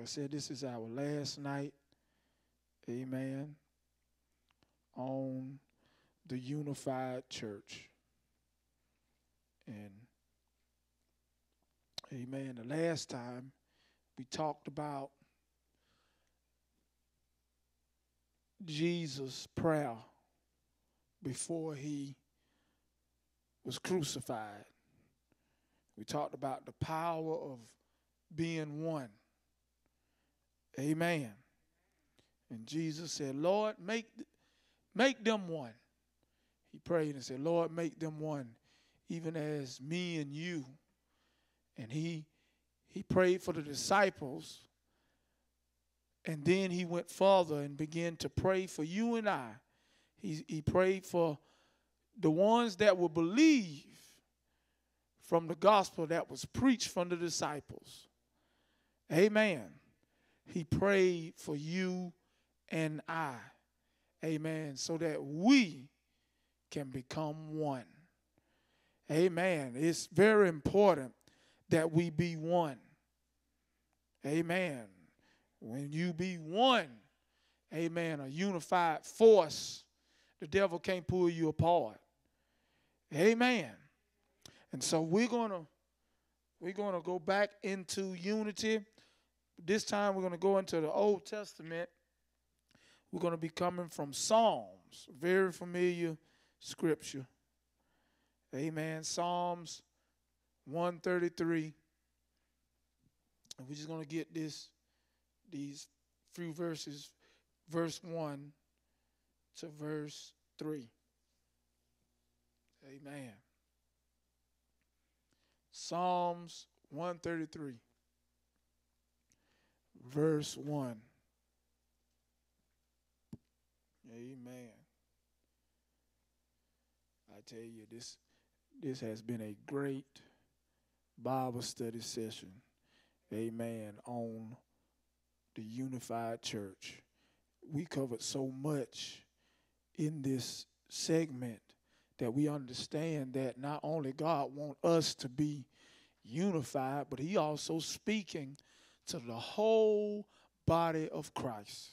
I said, this is our last night, amen, on the unified church. And, amen, the last time we talked about Jesus' prayer before he was crucified. We talked about the power of being one. Amen. And Jesus said, Lord, make, make them one. He prayed and said, Lord, make them one, even as me and you. And he he prayed for the disciples. And then he went further and began to pray for you and I. He, he prayed for the ones that will believe from the gospel that was preached from the disciples. Amen. He prayed for you and I. Amen. So that we can become one. Amen. It's very important that we be one. Amen. When you be one, amen, a unified force, the devil can't pull you apart. Amen. And so we're going to we're going to go back into unity. This time we're going to go into the Old Testament. We're going to be coming from Psalms, very familiar scripture. Amen. Psalms 133. And we're just going to get this these few verses, verse 1 to verse 3. Amen. Psalms 133, verse 1. Amen. I tell you, this this has been a great Bible study session. Amen. On the unified church. We covered so much in this segment that we understand that not only God wants us to be unified, but he also speaking to the whole body of Christ.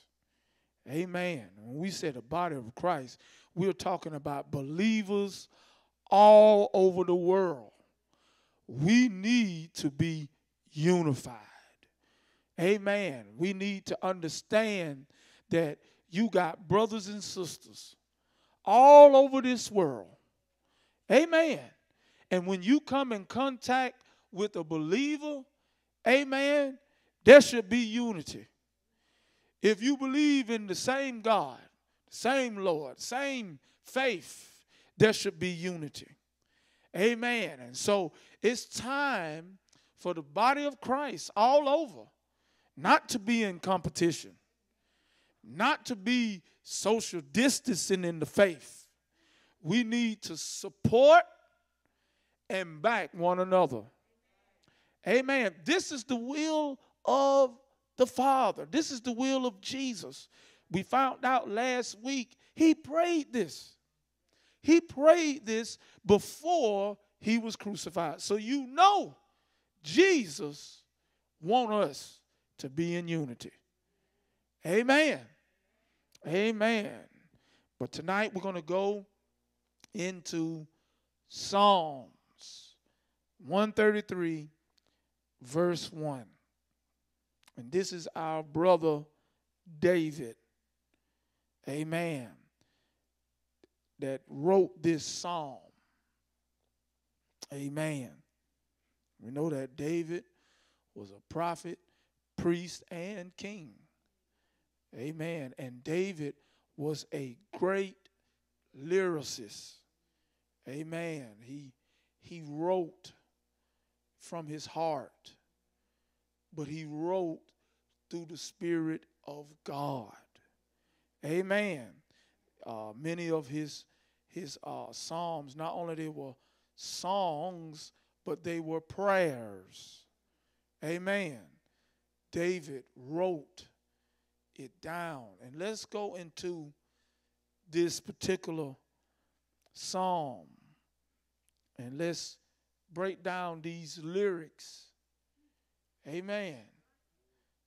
Amen. When we say the body of Christ, we're talking about believers all over the world. We need to be unified. Amen. We need to understand that you got brothers and sisters all over this world. Amen. And when you come in contact with a believer, amen, there should be unity. If you believe in the same God, same Lord, same faith, there should be unity. Amen. And so it's time for the body of Christ all over not to be in competition, not to be social distancing in the faith. We need to support and back one another. Amen. This is the will of the Father. This is the will of Jesus. We found out last week he prayed this. He prayed this before he was crucified. So you know Jesus want us to be in unity. Amen. Amen. But tonight we're going to go into Psalms 133, verse 1. And this is our brother David. Amen. That wrote this psalm. Amen. We know that David was a prophet priest, and king. Amen. And David was a great lyricist. Amen. He he wrote from his heart, but he wrote through the Spirit of God. Amen. Uh, many of his his uh, psalms, not only they were songs, but they were prayers. Amen. David wrote it down. And let's go into this particular psalm and let's break down these lyrics. Amen.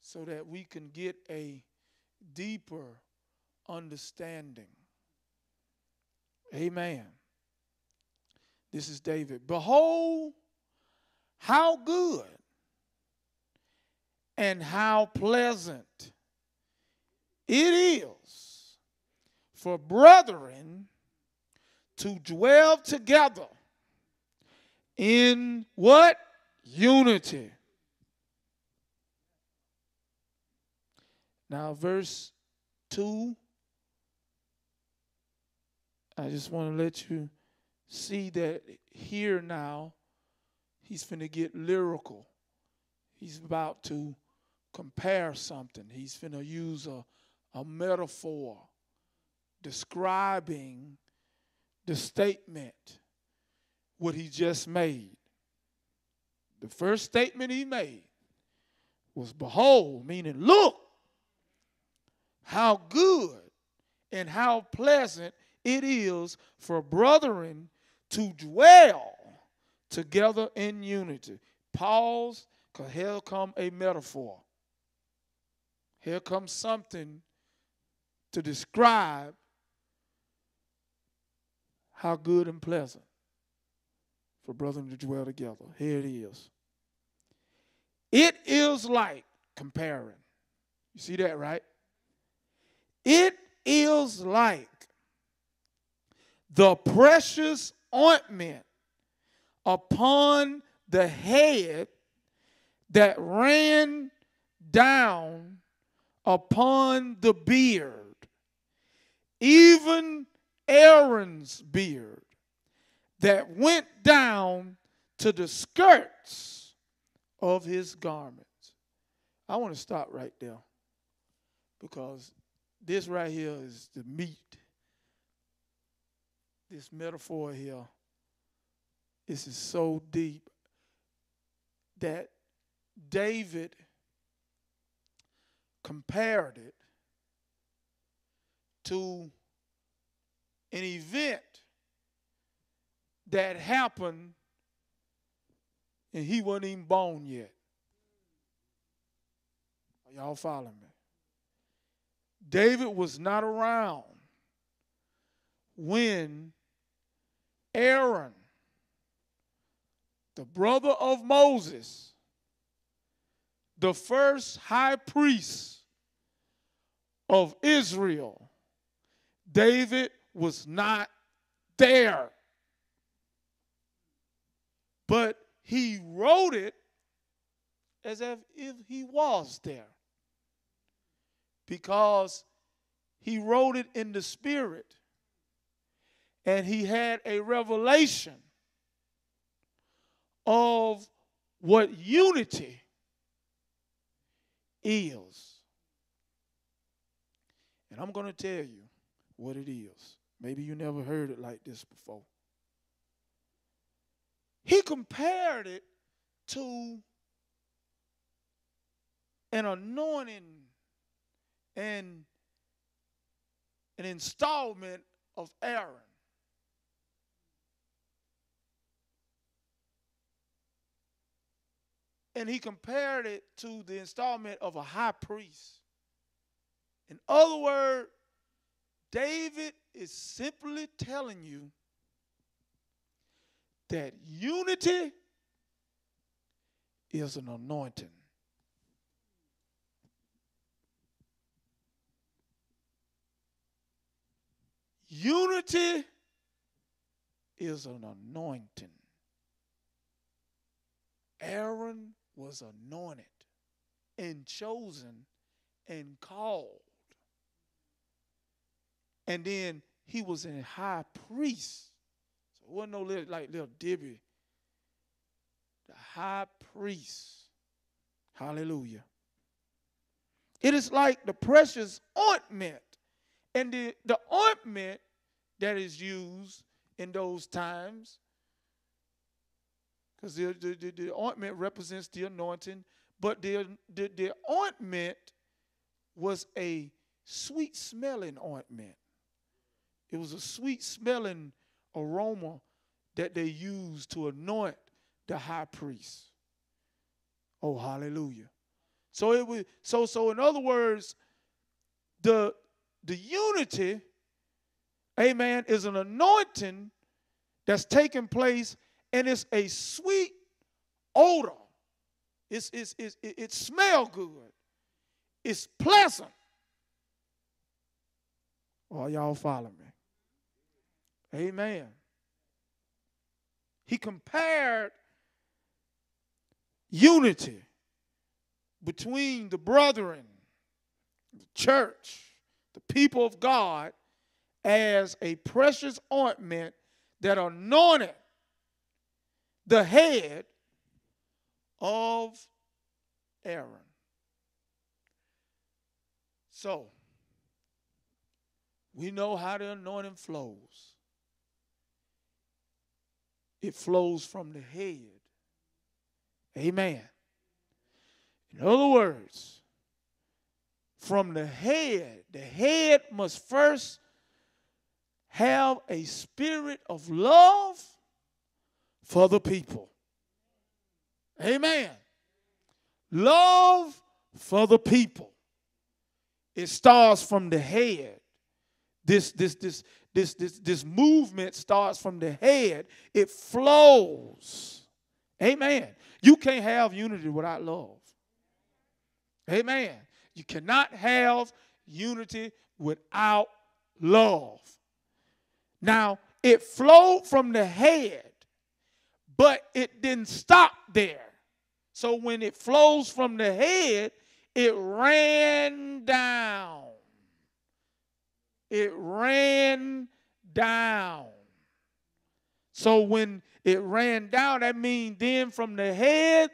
so that we can get a deeper understanding. Amen. This is David. Behold, how good and how pleasant it is for brethren to dwell together in what? Unity. Now, verse 2, I just want to let you see that here now, he's going to get lyrical. He's about to compare something. He's going to use a, a metaphor describing the statement, what he just made. The first statement he made was, Behold, meaning, look how good and how pleasant it is for brethren to dwell together in unity. Pause, because here come a metaphor. Here comes something to describe how good and pleasant for brethren to dwell together. Here it is. It is like comparing. You see that, right? It is like the precious ointment upon the head that ran down upon the beard, even Aaron's beard, that went down to the skirts of his garments. I want to stop right there because this right here is the meat. This metaphor here, this is so deep that David compared it to an event that happened and he wasn't even born yet. Are y'all following me? David was not around when Aaron, the brother of Moses, the first high priest of Israel, David was not there. But he wrote it as if, he was there because he wrote it in the Spirit and he had a revelation of what unity is. And I'm going to tell you what it is. Maybe you never heard it like this before. He compared it to an anointing and an installment of Aaron. And he compared it to the installment of a high priest. In other words, David is simply telling you that unity is an anointing. Unity is an anointing. Aaron was anointed and chosen and called. And then he was a high priest. So it wasn't no little, like little Dibby. The high priest. Hallelujah. It is like the precious ointment and the, the ointment that is used in those times, because the, the, the, the, ointment represents the anointing, but the, the, the ointment was a sweet smelling ointment. It was a sweet smelling aroma that they used to anoint the high priest. Oh, hallelujah. So it was so so in other words, the the unity, amen, is an anointing that's taking place, and it's a sweet odor. It's, it's, it's, it, it smells good. It's pleasant. Oh, y'all follow me? Amen. He compared unity between the brethren, the church, the people of God, as a precious ointment that anointed the head of Aaron. So, we know how the anointing flows. It flows from the head. Amen. In other words, from the head, the head must first have a spirit of love for the people. Amen. Love for the people. It starts from the head. This, this, this, this, this, this movement starts from the head. It flows. Amen. You can't have unity without love. Amen. You cannot have unity without love. Now, it flowed from the head, but it didn't stop there. So when it flows from the head, it ran down. It ran down. So when it ran down, that means then from the head,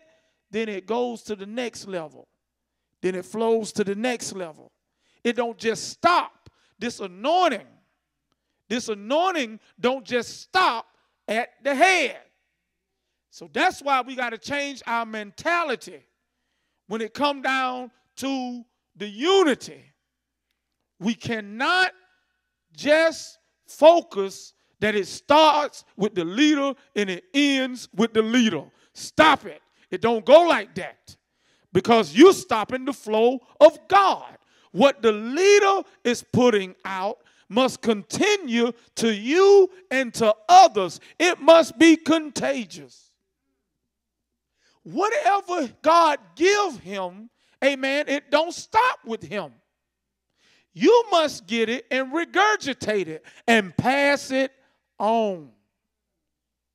then it goes to the next level. Then it flows to the next level. It don't just stop. This anointing this anointing don't just stop at the head. So that's why we got to change our mentality when it come down to the unity. We cannot just focus that it starts with the leader and it ends with the leader. Stop it. It don't go like that. Because you're stopping the flow of God. What the leader is putting out must continue to you and to others. It must be contagious. Whatever God give him, amen, it don't stop with him. You must get it and regurgitate it and pass it on.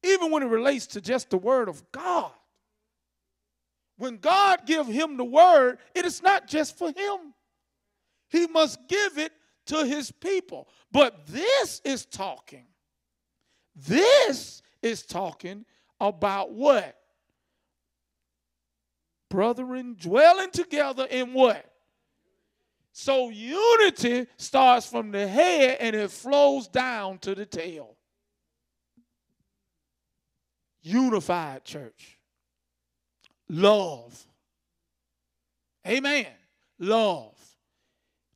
Even when it relates to just the word of God. When God give him the word, it is not just for him. He must give it to his people. But this is talking. This is talking about what? Brethren dwelling together in what? So unity starts from the head and it flows down to the tail. Unified church. Love. Amen. Love.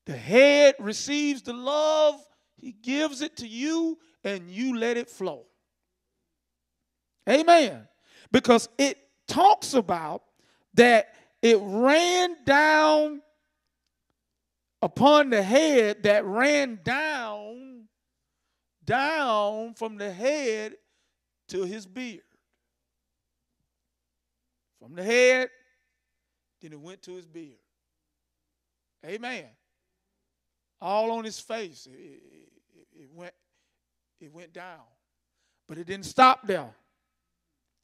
The head receives the love, he gives it to you, and you let it flow. Amen. Because it talks about that it ran down upon the head that ran down down from the head to his beard from the head then it went to his beard amen all on his face. It, it, it, went, it went down. But it didn't stop there.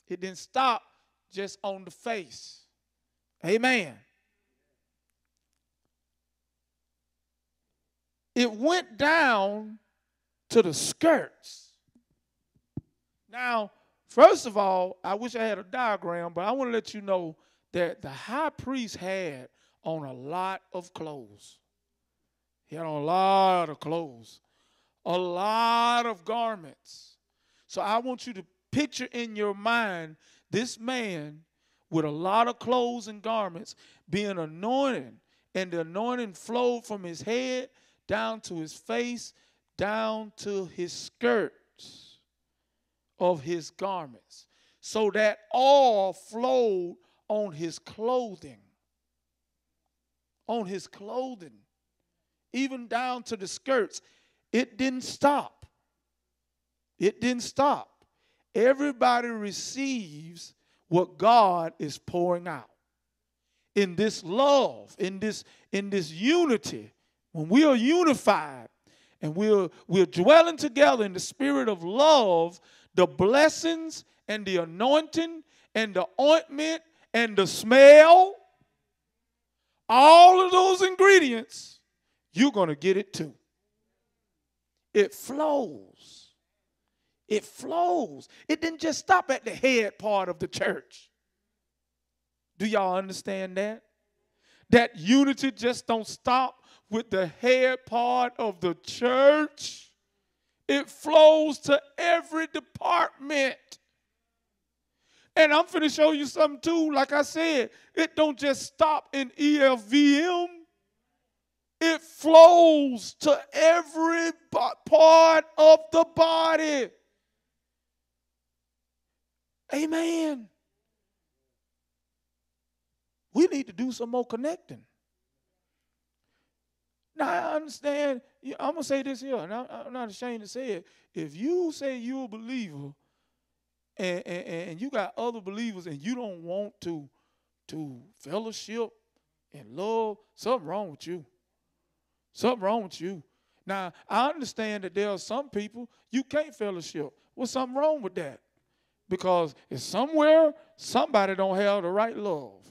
It didn't stop just on the face. Amen. It went down to the skirts. Now, first of all, I wish I had a diagram, but I want to let you know that the high priest had on a lot of clothes. He had on a lot of clothes, a lot of garments. So I want you to picture in your mind this man with a lot of clothes and garments being anointed, and the anointing flowed from his head down to his face, down to his skirts of his garments, so that all flowed on his clothing. on his clothing, even down to the skirts. It didn't stop. It didn't stop. Everybody receives what God is pouring out. In this love, in this, in this unity, when we are unified and we're, we're dwelling together in the spirit of love, the blessings and the anointing and the ointment and the smell, all of those ingredients, you're going to get it too. It flows. It flows. It didn't just stop at the head part of the church. Do y'all understand that? That unity just don't stop with the head part of the church. It flows to every department. And I'm going to show you something too. Like I said, it don't just stop in EFVM. It flows to every part of the body. Amen. We need to do some more connecting. Now I understand. I'm gonna say this here, and I'm not ashamed to say it. If you say you're a believer, and, and, and you got other believers, and you don't want to to fellowship and love, something wrong with you. Something wrong with you. Now I understand that there are some people you can't fellowship. What's something wrong with that? Because it's somewhere somebody don't have the right love.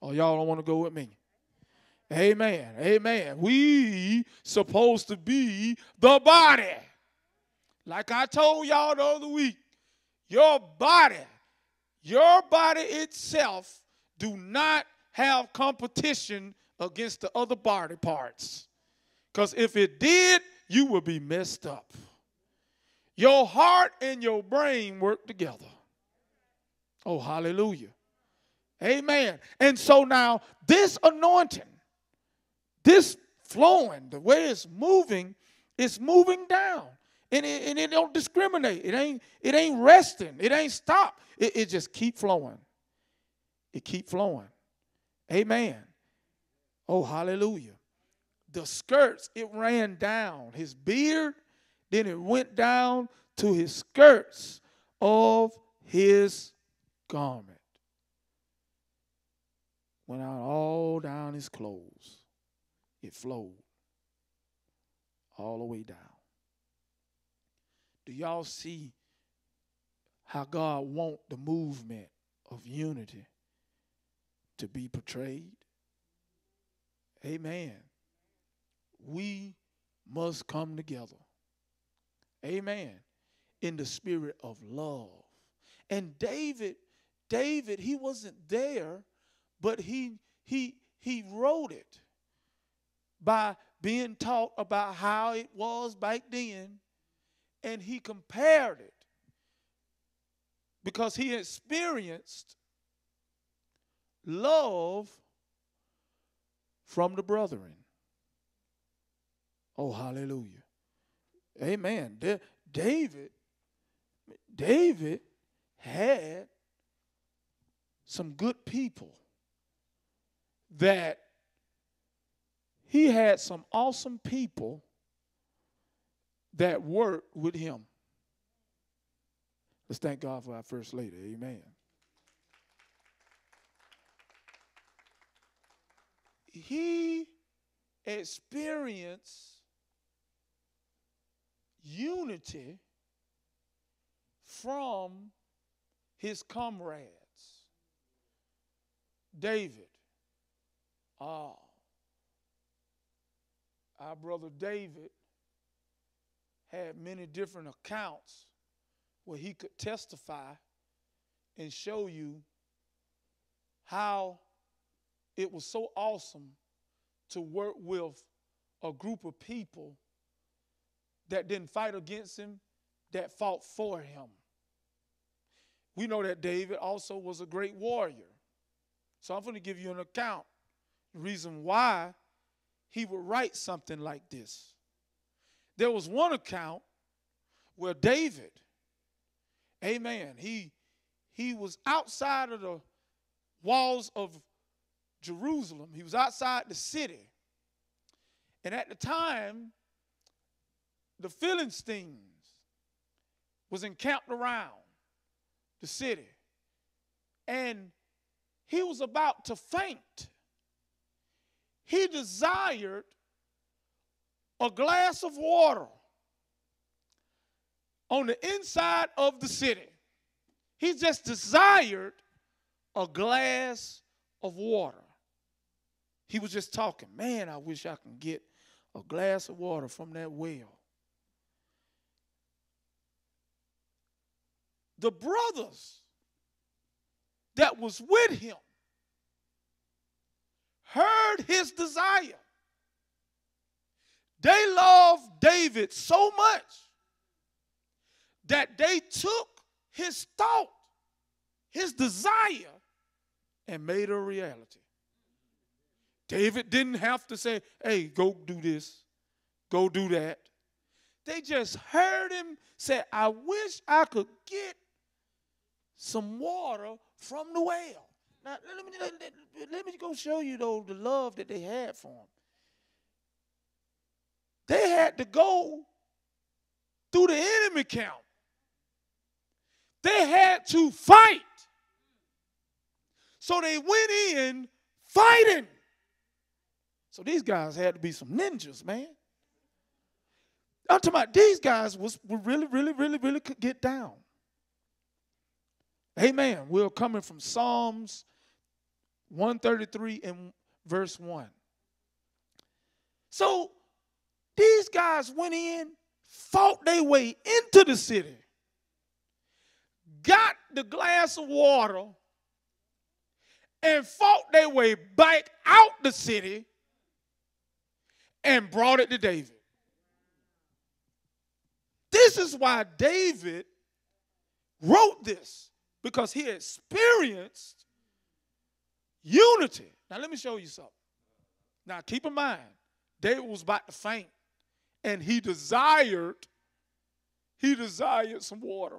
Or y'all don't want to go with me. Amen. Amen. We supposed to be the body. Like I told y'all the other week, your body, your body itself do not have competition against the other body parts. Because if it did, you would be messed up. Your heart and your brain work together. Oh, hallelujah. Amen. And so now, this anointing this flowing, the way it's moving, it's moving down. And it, and it don't discriminate. It ain't, it ain't resting. It ain't stop. It, it just keep flowing. It keep flowing. Amen. Oh, hallelujah. The skirts, it ran down. His beard, then it went down to his skirts of his garment. Went out all down his clothes it flowed all the way down. Do y'all see how God want the movement of unity to be portrayed? Amen. We must come together. Amen. In the spirit of love. And David, David, he wasn't there, but he he he wrote it by being taught about how it was back then, and he compared it because he experienced love from the brethren. Oh, hallelujah. Amen. David, David had some good people that he had some awesome people that worked with him. Let's thank God for our first lady. Amen. He experienced unity from his comrades. David. Ah our brother David had many different accounts where he could testify and show you how it was so awesome to work with a group of people that didn't fight against him, that fought for him. We know that David also was a great warrior. So I'm going to give you an account. The reason why he would write something like this. There was one account where David, amen, he, he was outside of the walls of Jerusalem. He was outside the city. And at the time, the Philistines was encamped around the city. And he was about to faint. He desired a glass of water on the inside of the city. He just desired a glass of water. He was just talking, man, I wish I could get a glass of water from that well. The brothers that was with him heard his desire. They loved David so much that they took his thought, his desire, and made a reality. David didn't have to say, hey, go do this, go do that. They just heard him say, I wish I could get some water from the well. Now, let me, let, let, let me go show you, though, the love that they had for him. They had to go through the enemy camp. They had to fight. So they went in fighting. So these guys had to be some ninjas, man. I'm talking about these guys was really, really, really, really could get down. Amen. We're coming from Psalms 133 and verse 1. So these guys went in, fought their way into the city, got the glass of water, and fought their way back out the city and brought it to David. This is why David wrote this because he experienced unity. Now, let me show you something. Now, keep in mind, David was about to faint and he desired he desired some water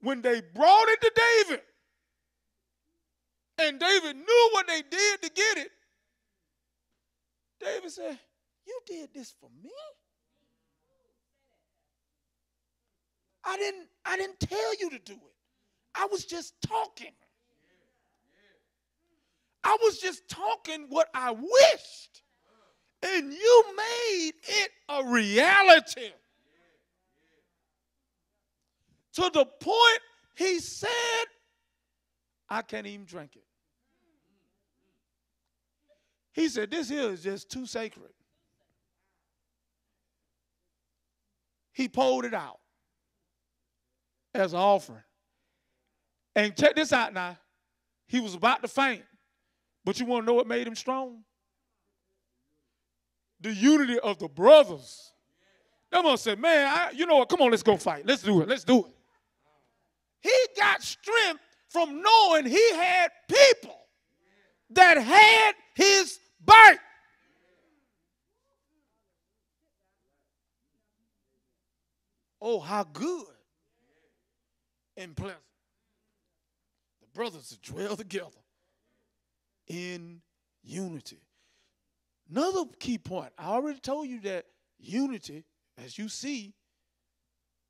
when they brought it to david and david knew what they did to get it david said you did this for me i didn't i didn't tell you to do it i was just talking i was just talking what i wished and you made it a reality. To the point he said, I can't even drink it. He said, This here is just too sacred. He pulled it out as an offering. And check this out now. He was about to faint. But you want to know what made him strong? the unity of the brothers. Them on said, man, I, you know what? Come on, let's go fight. Let's do it. Let's do it. He got strength from knowing he had people that had his back. Oh, how good and pleasant. The brothers dwell together in unity. Another key point I already told you that unity, as you see,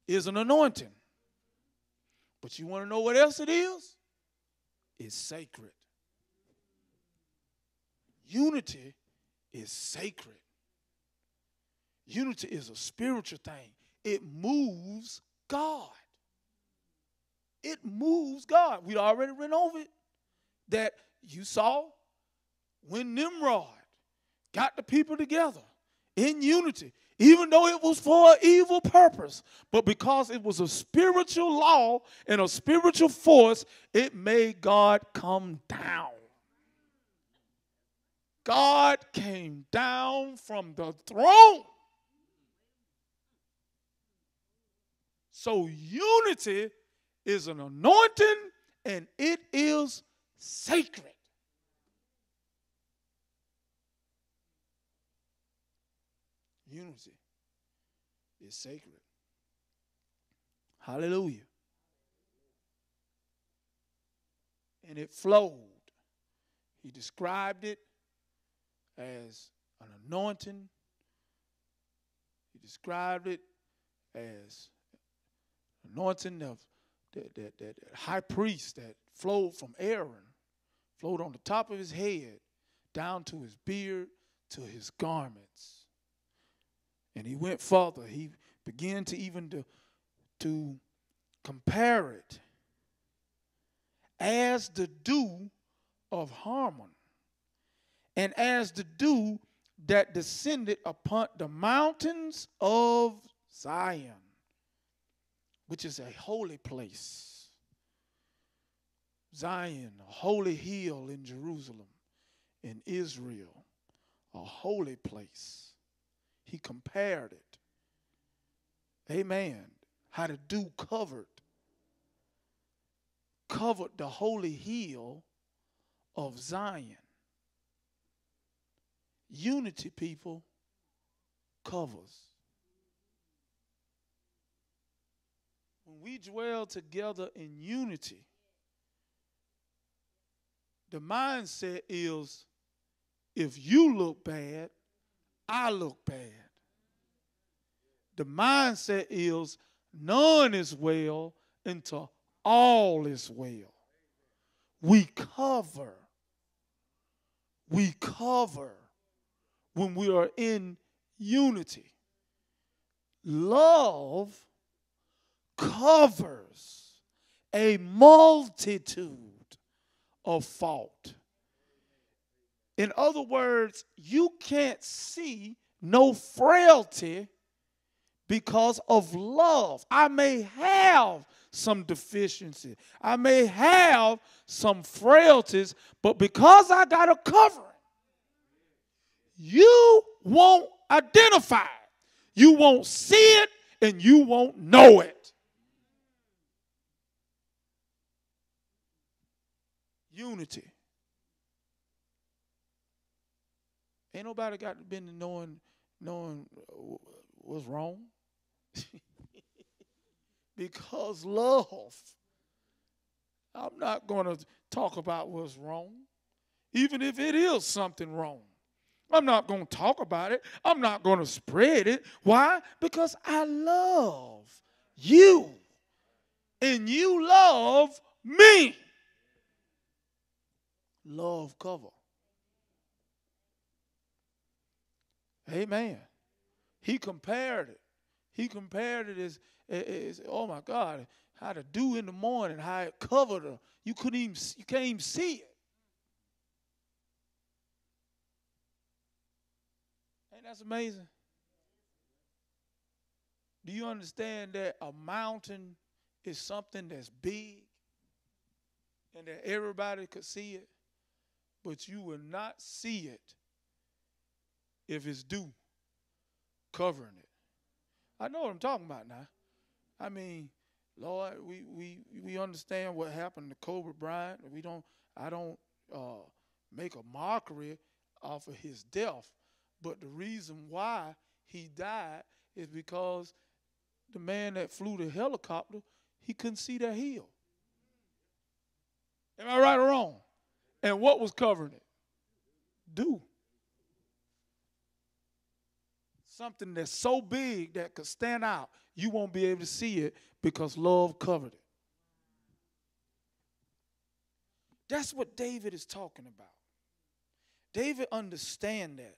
is an anointing. But you want to know what else it is? It's sacred. Unity is sacred. Unity is a spiritual thing, it moves God. It moves God. We already went over it. That you saw when Nimrod got the people together in unity, even though it was for an evil purpose. But because it was a spiritual law and a spiritual force, it made God come down. God came down from the throne. So, unity is an anointing and it is sacred. Unity is sacred. Hallelujah. And it flowed He described it as an anointing. He described it as anointing of that, that, that high priest that flowed from Aaron, flowed on the top of his head, down to his beard, to his garments. And he went further. He began to even to, to compare it as the dew of Hermon, and as the dew that descended upon the mountains of Zion, which is a holy place. Zion, a holy hill in Jerusalem, in Israel, a holy place. He compared it. Amen. How the dew covered covered the holy hill of Zion. Unity, people, covers. When we dwell together in unity, the mindset is if you look bad, I look bad. The mindset is none is well until all is well. We cover. We cover when we are in unity. Love covers a multitude of fault. In other words, you can't see no frailty because of love. I may have some deficiency. I may have some frailties, but because I got a covering, you won't identify it. You won't see it and you won't know it. Unity. Ain't nobody got been knowing knowing uh, what's wrong. because love. I'm not going to talk about what's wrong, even if it is something wrong. I'm not going to talk about it. I'm not going to spread it. Why? Because I love you and you love me. Love cover. Amen. He compared it. He compared it as it's, oh my God, how to do in the morning, how it covered her. You couldn't even, you can't even see it. Ain't that amazing? Do you understand that a mountain is something that's big and that everybody could see it, but you will not see it if it's dew, covering it? I know what I'm talking about now. I mean, Lord, we, we, we understand what happened to Kobe Bryant. We don't, I don't uh, make a mockery off of his death. But the reason why he died is because the man that flew the helicopter, he couldn't see that hill. Am I right or wrong? And what was covering it? Dew. Something that's so big that could stand out you won't be able to see it because love covered it. That's what David is talking about. David understand that.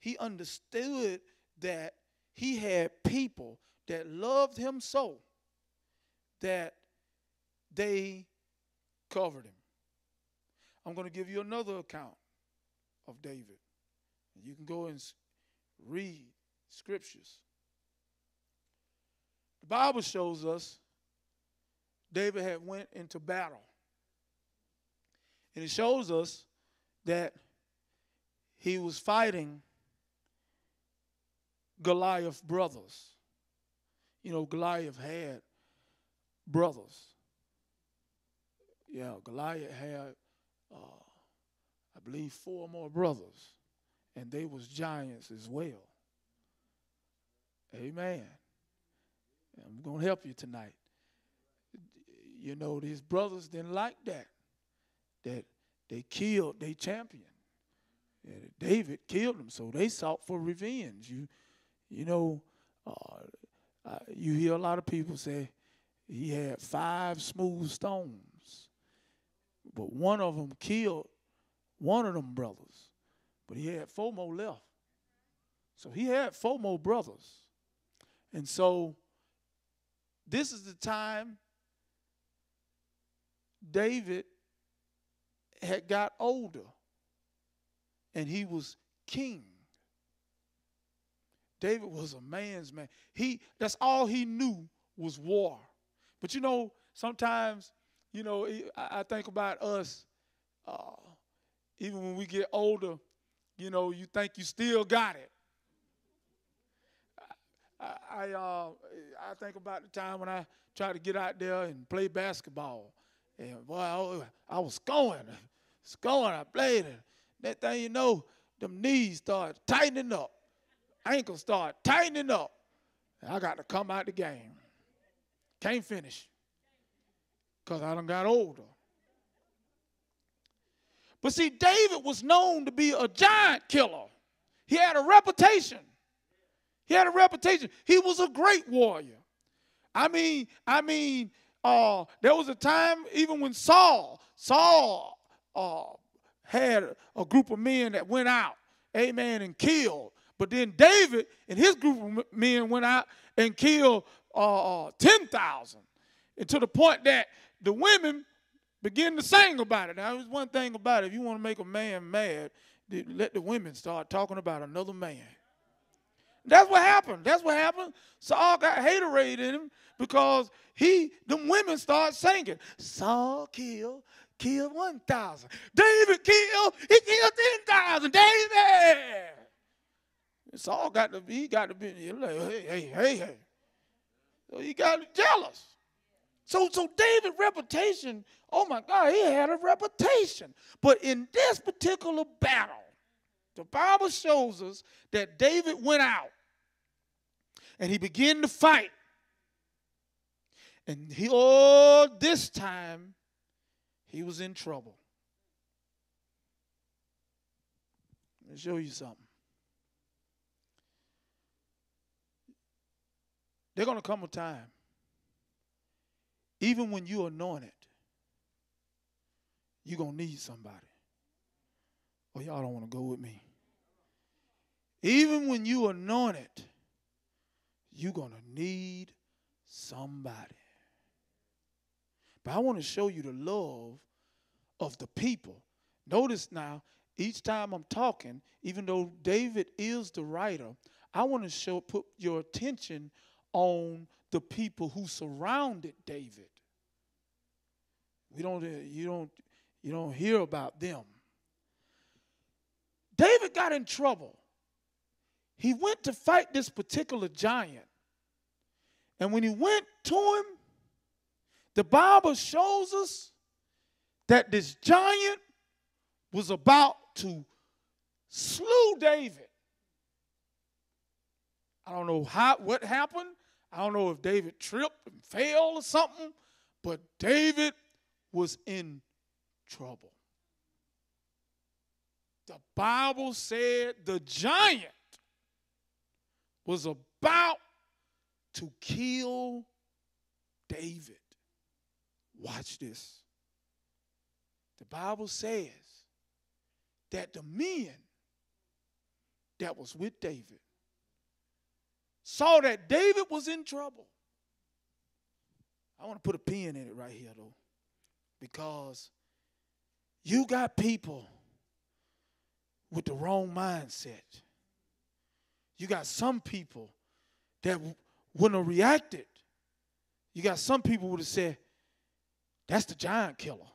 He understood that he had people that loved him so that they covered him. I'm going to give you another account of David. You can go and read scriptures. The Bible shows us David had went into battle. And it shows us that he was fighting Goliath brothers. You know, Goliath had brothers. Yeah, Goliath had, uh, I believe, four more brothers, and they was giants as well. Amen. I'm going to help you tonight. You know, his brothers didn't like that. That they killed their champion. And David killed him, so they sought for revenge. You, you know, uh, uh, you hear a lot of people say he had five smooth stones, but one of them killed one of them brothers, but he had four more left. So he had four more brothers. And so this is the time David had got older and he was king. David was a man's man. He that's all he knew was war. But you know, sometimes, you know, I, think about us, uh, even when we get older, you know, you think you still got it. I, I, uh, I think about the time when I tried to get out there and play basketball. And boy, I, I was going, going. I played it. That thing, you know, them knees start tightening up, ankles start tightening up. I got to come out the game. Can't finish because I done got older. But see, David was known to be a giant killer. He had a reputation. He had a reputation. He was a great warrior. I mean, I mean, uh, there was a time even when Saul, Saul uh, had a group of men that went out, amen, and killed. But then David and his group of men went out and killed uh, uh 10,000. And to the point that the women began to sing about it. Now, there's one thing about it. If you want to make a man mad, let the women start talking about another man. That's what happened. That's what happened. Saul got haterade in him because he, the women start singing. Saul killed, killed 1,000. David killed, he killed 10,000. David. And Saul got to be, he got to be, like, hey, hey, hey, hey. So he got jealous. So, so David's reputation, oh my God, he had a reputation. But in this particular battle, the Bible shows us that David went out and he began to fight. And he, oh, this time he was in trouble. Let me show you something. There's going to come a time, even when you're anointed, you're going to need somebody. Well, y'all don't want to go with me. Even when you anointed, you're going to need somebody. But I want to show you the love of the people. Notice now, each time I'm talking, even though David is the writer, I want to show put your attention on the people who surrounded David. We don't you don't you don't hear about them. David got in trouble he went to fight this particular giant. And when he went to him, the Bible shows us that this giant was about to slew David. I don't know how what happened. I don't know if David tripped and fell or something, but David was in trouble. The Bible said the giant was about to kill David. Watch this. The Bible says that the men that was with David saw that David was in trouble. I want to put a pin in it right here, though, because you got people with the wrong mindset. You got some people that wouldn't have reacted. You got some people would have said, that's the giant killer.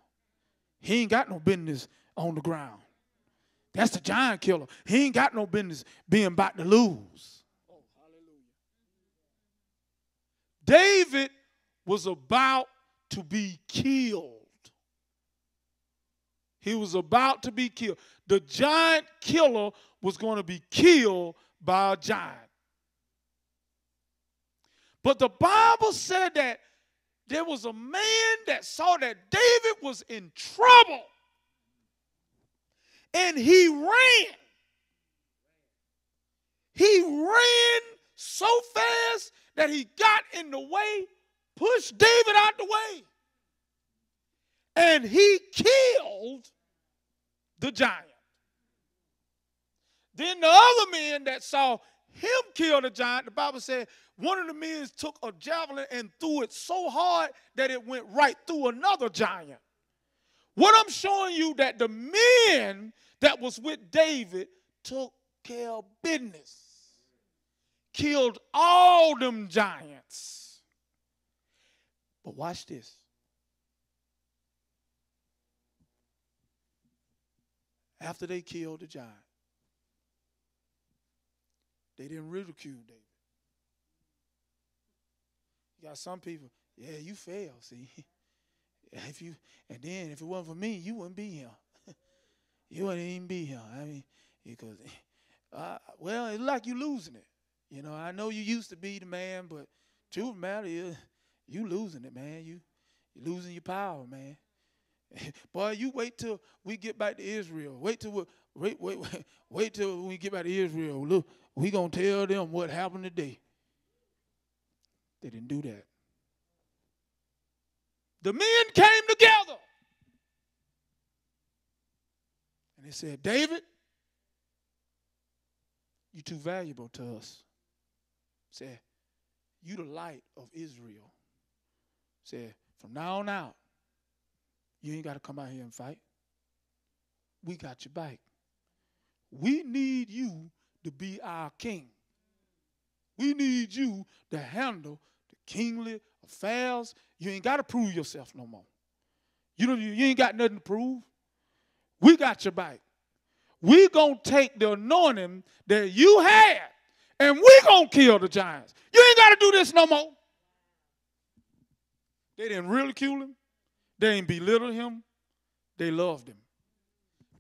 He ain't got no business on the ground. That's the giant killer. He ain't got no business being about to lose. Oh, hallelujah. David was about to be killed. He was about to be killed. The giant killer was going to be killed by a giant. But the Bible said that there was a man that saw that David was in trouble. and he ran. He ran so fast that he got in the way, pushed David out the way, and he killed the giant. Then the other men that saw him kill the giant, the Bible said one of the men took a javelin and threw it so hard that it went right through another giant. What I'm showing you that the men that was with David took care of business. Killed all them giants. But watch this. After they killed the giant, they didn't ridicule David. You got some people, yeah, you fail, see. If you and then if it wasn't for me, you wouldn't be here. you wouldn't even be here. I mean, because uh, well, it's like you losing it. You know, I know you used to be the man, but truth matter is you losing it, man. You you losing your power, man. Boy, you wait till we get back to Israel. Wait till we, wait, wait, wait, wait till we get back to Israel. Look, we gonna tell them what happened today. They didn't do that. The men came together. And they said, David, you're too valuable to us. Said, you the light of Israel. Said, from now on out, you ain't got to come out here and fight. We got your back. We need you to be our king. We need you to handle the kingly affairs. You ain't got to prove yourself no more. You, don't, you ain't got nothing to prove. We got your back. We gonna take the anointing that you had and we gonna kill the giants. You ain't got to do this no more. They didn't ridicule him. They didn't belittle him. They loved him.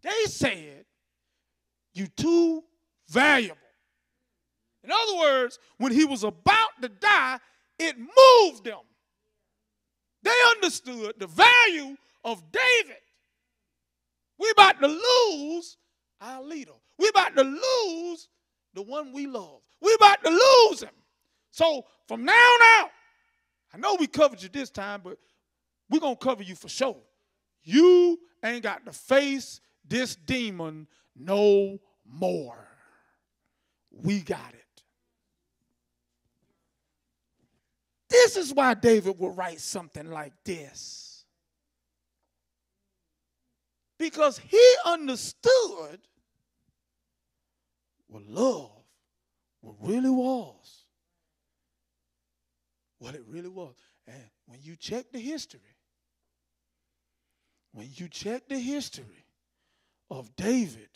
They said, you too valuable. In other words, when he was about to die, it moved them. They understood the value of David. We about to lose our leader. We about to lose the one we love. We about to lose him. So from now on out, I know we covered you this time, but we're gonna cover you for sure. You ain't got to face this demon no more. We got it. This is why David would write something like this. Because he understood what love what really was. What it really was. And when you check the history, when you check the history of David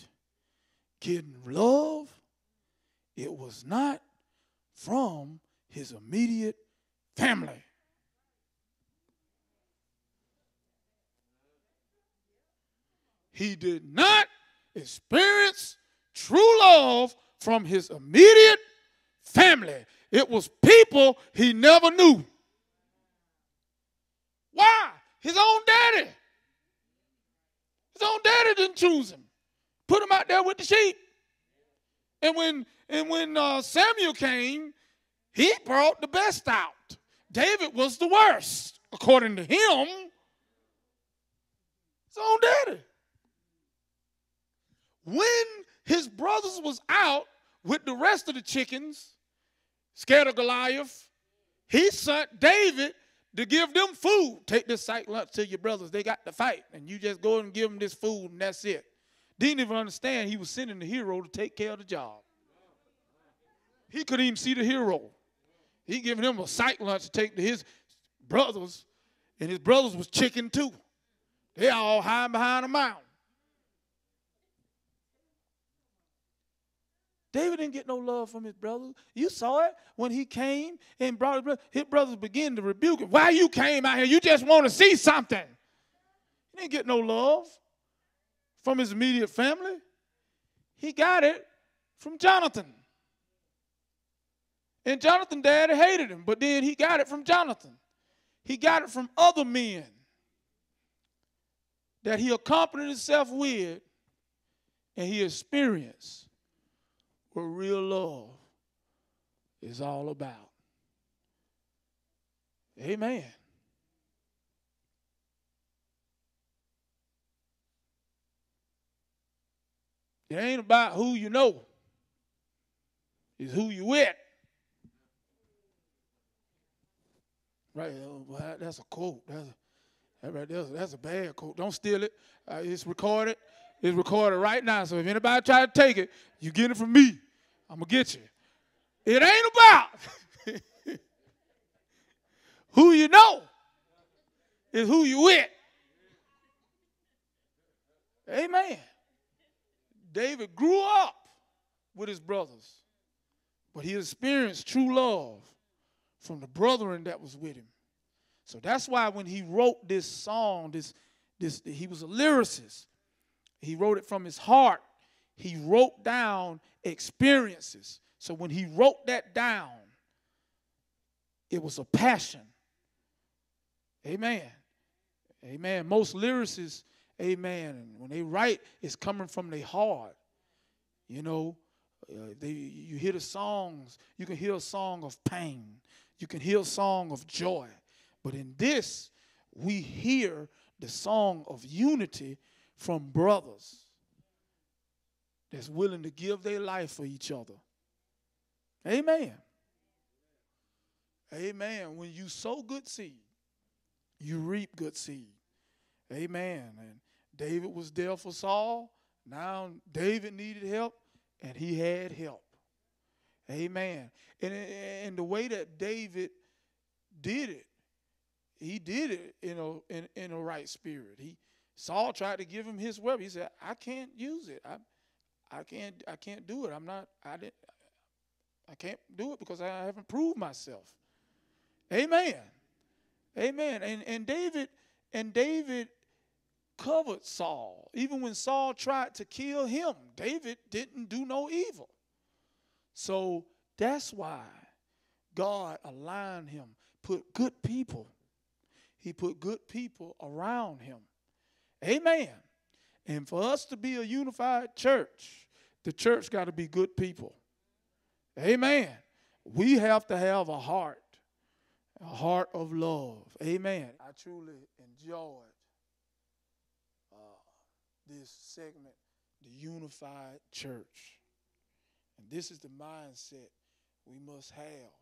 getting love, it was not from his immediate family. He did not experience true love from his immediate family. It was people he never knew. Why? His own daddy. His own daddy didn't choose him. Put him out there with the sheep. And when and when uh, Samuel came, he brought the best out. David was the worst, according to him. His own daddy. When his brothers was out with the rest of the chickens, scared of Goliath, he sent David to give them food. Take this sight lunch to your brothers. They got to fight. And you just go and give them this food, and that's it. Didn't even understand he was sending the hero to take care of the job. He couldn't even see the hero. He giving him a sight lunch to take to his brothers, and his brothers was chicken too. They all hiding behind a mountain. David didn't get no love from his brothers. You saw it when he came and brought his brothers. His brothers began to rebuke him. Why you came out here? You just want to see something. He didn't get no love from his immediate family. He got it from Jonathan. And Jonathan daddy hated him, but then he got it from Jonathan. He got it from other men that he accompanied himself with and he experienced what real love is all about. Amen. It ain't about who you know. It's who you with. Right, well, that's a quote. That's a, that right that's, that's a bad quote. Don't steal it. Uh, it's recorded. It's recorded right now. So if anybody try to take it, you get it from me. I'm gonna get you. It ain't about who you know. It's who you with. Amen. David grew up with his brothers, but he experienced true love from the brethren that was with him. So that's why when he wrote this song, this, this he was a lyricist. He wrote it from his heart. He wrote down experiences. So when he wrote that down, it was a passion. Amen. Amen. Most lyricists, amen, when they write, it's coming from their heart. You know, uh, they, you hear the songs, you can hear a song of pain, you can hear a song of joy. But in this, we hear the song of unity from brothers that's willing to give their life for each other. Amen. Amen. When you sow good seed, you reap good seed. Amen. And David was there for Saul. Now David needed help, and he had help. Amen. And, and the way that David did it, he did it in a in, in a right spirit. He Saul tried to give him his weapon. He said, "I can't use it. I, I can't. I can't do it. I'm not. I didn't. I can't do it because I haven't proved myself." Amen. Amen. And and David and David covered Saul. Even when Saul tried to kill him, David didn't do no evil. So that's why God aligned him, put good people. He put good people around him. Amen. And for us to be a unified church, the church got to be good people. Amen. We have to have a heart, a heart of love. Amen. I truly enjoyed uh, this segment, the unified church. And this is the mindset we must have.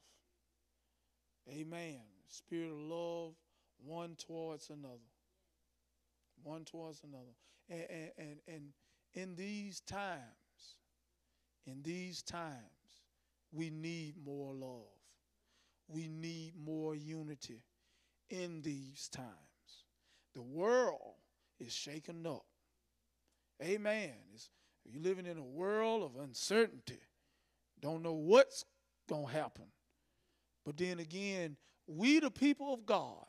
Amen. Spirit of love, one towards another. One towards another. And, and, and, in these times, in these times, we need more love. We need more unity in these times. The world is shaken up. Amen. It's, you're living in a world of uncertainty. Don't know what's going to happen. But then again, we, the people of God,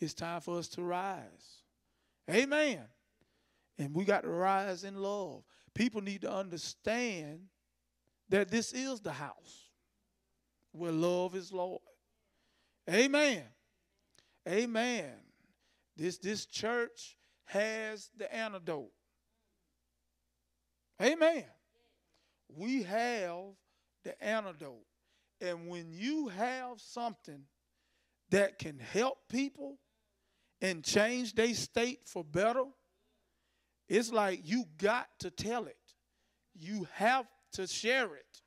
it's time for us to rise. Amen. And we got to rise in love. People need to understand that this is the house where love is Lord. Amen. Amen. This, this church has the antidote. Amen. We have the antidote. And when you have something that can help people and change their state for better, it's like you got to tell it. You have to share it.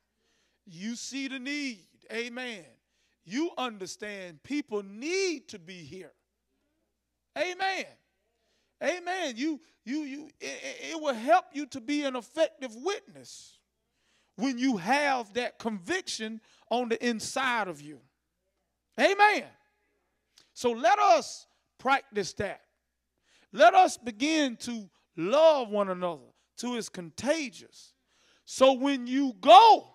You see the need. Amen. You understand people need to be here. Amen. Amen. You you you it, it will help you to be an effective witness when you have that conviction on the inside of you. Amen. So let us practice that. Let us begin to love one another to is contagious. So when you go,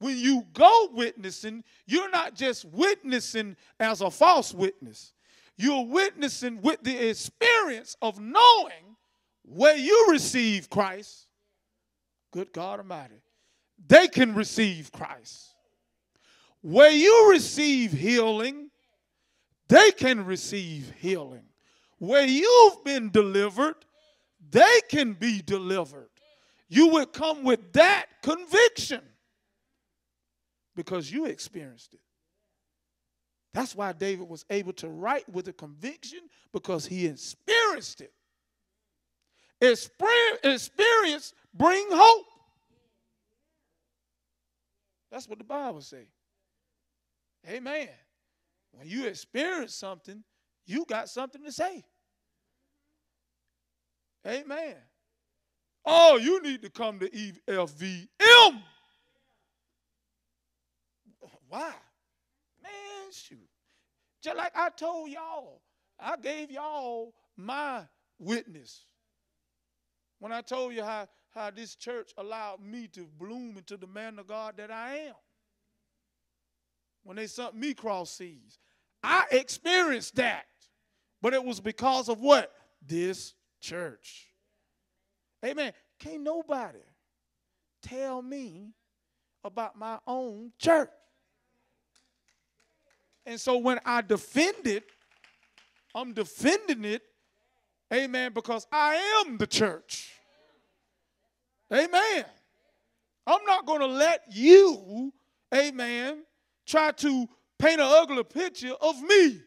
when you go witnessing, you're not just witnessing as a false witness. You're witnessing with the experience of knowing where you receive Christ. Good God Almighty. They can receive Christ. Where you receive healing, they can receive healing. Where you've been delivered, they can be delivered. You would come with that conviction because you experienced it. That's why David was able to write with a conviction because he experienced it. Experience bring hope. That's what the Bible says. Amen. When you experience something, you got something to say. Amen. Oh, you need to come to EFVM. Why? Man, shoot. Just like I told y'all, I gave y'all my witness. When I told you how, how this church allowed me to bloom into the man of God that I am. When they sent me cross seas. I experienced that. But it was because of what? This church. Amen. Can't nobody tell me about my own church. And so when I defend it, I'm defending it, amen, because I am the church. Amen. I'm not going to let you, amen, try to paint an ugly picture of me.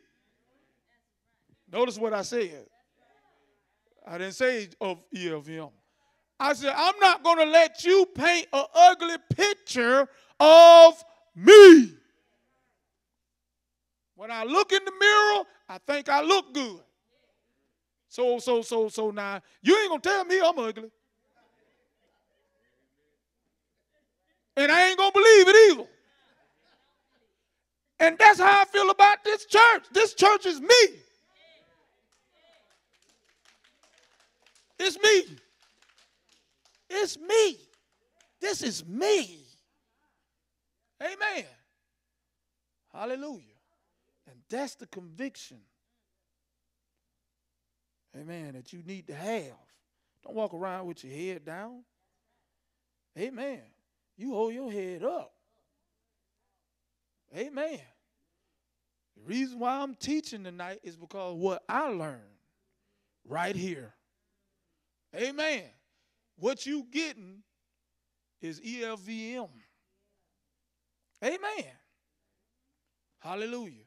Notice what I said. I didn't say of EFM. I said, I'm not going to let you paint an ugly picture of me. When I look in the mirror, I think I look good. So, so, so, so now, you ain't going to tell me I'm ugly. And I ain't going to believe it either. And that's how I feel about this church. This church is me. It's me. It's me. This is me. Amen. Hallelujah. And that's the conviction. Amen. That you need to have. Don't walk around with your head down. Amen. You hold your head up. Amen. The reason why I'm teaching tonight is because what I learned right here. Amen. What you getting is EFVM. Amen. Hallelujah.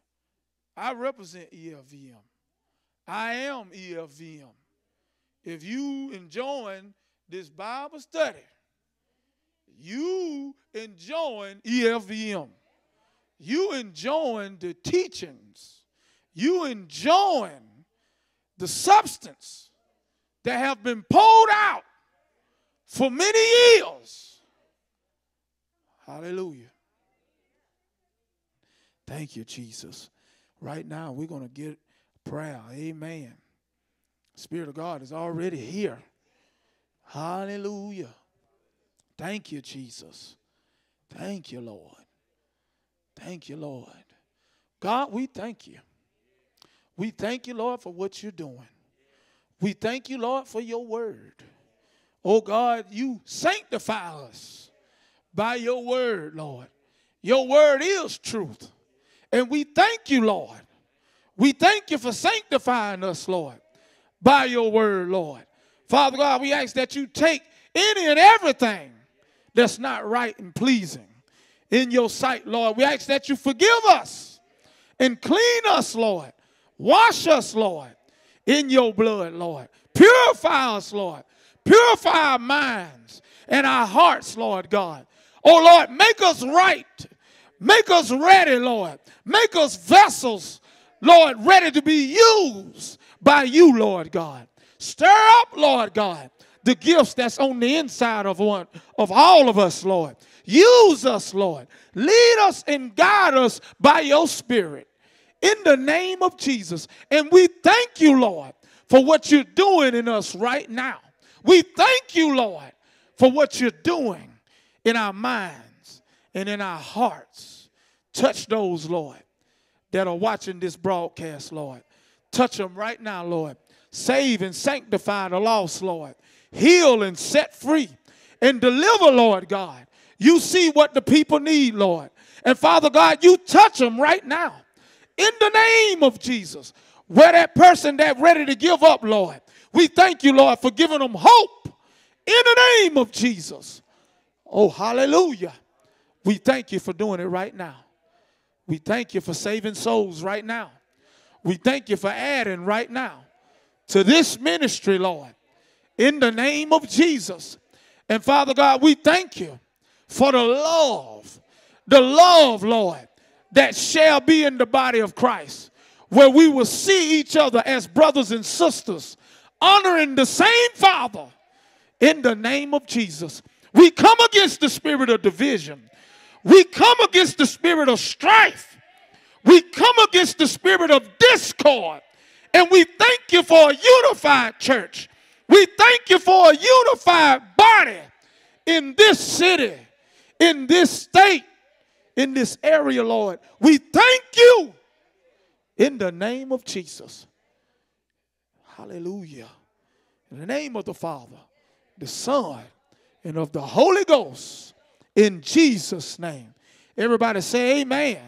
I represent EFVM. I am EFVM. If you enjoying this Bible study, you enjoying EFVM. You enjoying the teachings. You enjoying the substance that have been poured out for many years. Hallelujah. Thank you, Jesus. Right now, we're going to get prayer. Amen. Spirit of God is already here. Hallelujah. Thank you, Jesus. Thank you, Lord. Thank you, Lord. God, we thank you. We thank you, Lord, for what you're doing. We thank you, Lord, for your word. Oh God, you sanctify us by your word, Lord. Your word is truth. And we thank you, Lord. We thank you for sanctifying us, Lord, by your word, Lord. Father God, we ask that you take any and everything that's not right and pleasing in your sight, Lord. We ask that you forgive us and clean us, Lord. Wash us, Lord, in your blood, Lord. Purify us, Lord. Purify our minds and our hearts, Lord God. Oh, Lord, make us right. Make us ready, Lord. Make us vessels, Lord, ready to be used by you, Lord God. Stir up, Lord God, the gifts that's on the inside of one of all of us, Lord. Use us, Lord. Lead us and guide us by your spirit in the name of Jesus. And we thank you, Lord, for what you're doing in us right now. We thank you, Lord, for what you're doing in our minds and in our hearts. Touch those, Lord, that are watching this broadcast, Lord. Touch them right now, Lord. Save and sanctify the lost, Lord. Heal and set free and deliver, Lord God. You see what the people need, Lord. And Father God, you touch them right now. In the name of Jesus. Where that person that ready to give up, Lord. We thank you, Lord, for giving them hope in the name of Jesus. Oh, hallelujah. We thank you for doing it right now. We thank you for saving souls right now. We thank you for adding right now to this ministry, Lord, in the name of Jesus. And Father God, we thank you for the love, the love, Lord, that shall be in the body of Christ, where we will see each other as brothers and sisters, honoring the same Father in the name of Jesus. We come against the spirit of division. We come against the spirit of strife. We come against the spirit of discord. And we thank you for a unified church. We thank you for a unified body in this city, in this state, in this area, Lord. We thank you in the name of Jesus. Hallelujah. In the name of the Father, the Son, and of the Holy Ghost in Jesus' name. Everybody say amen.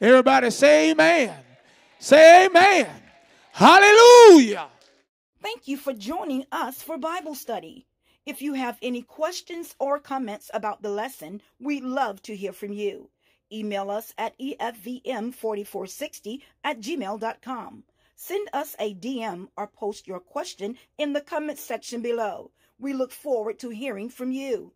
Everybody say amen. Say amen. Hallelujah. Thank you for joining us for Bible study. If you have any questions or comments about the lesson, we'd love to hear from you. Email us at efvm4460 at gmail.com. Send us a DM or post your question in the comments section below. We look forward to hearing from you.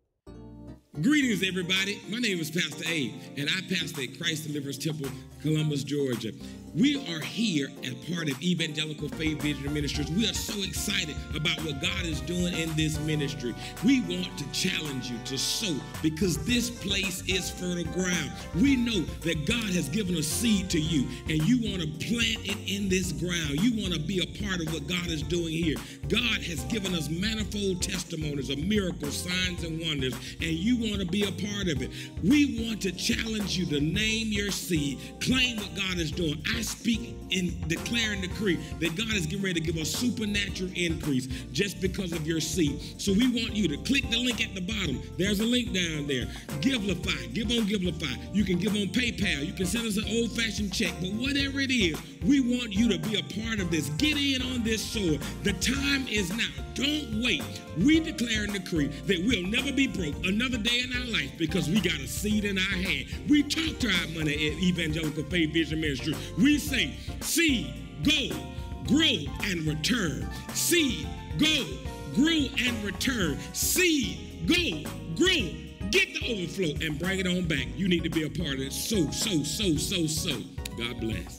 Greetings, everybody. My name is Pastor A, and I pastor at Christ Deliverance Temple, Columbus, Georgia. We are here as part of Evangelical Faith Vision Ministries. We are so excited about what God is doing in this ministry. We want to challenge you to sow because this place is fertile ground. We know that God has given a seed to you, and you want to plant it in this ground. You want to be a part of what God is doing here. God has given us manifold testimonies of miracles, signs, and wonders, and you want to be a part of it. We want to challenge you to name your seed, claim what God is doing. Speak and declare and decree that God is getting ready to give a supernatural increase just because of your seed. So we want you to click the link at the bottom. There's a link down there. Givelify. Give on Givelify. You can give on PayPal. You can send us an old fashioned check. But whatever it is, we want you to be a part of this. Get in on this sword. The time is now. Don't wait. We declare and decree that we'll never be broke another day in our life because we got a seed in our hand. We talk to our money at Evangelical Faith Vision Ministry. We say, seed, go, grow, and return. Seed, go, grow, and return. Seed, go, grow, get the overflow, and bring it on back. You need to be a part of it. So, so, so, so, so. God bless.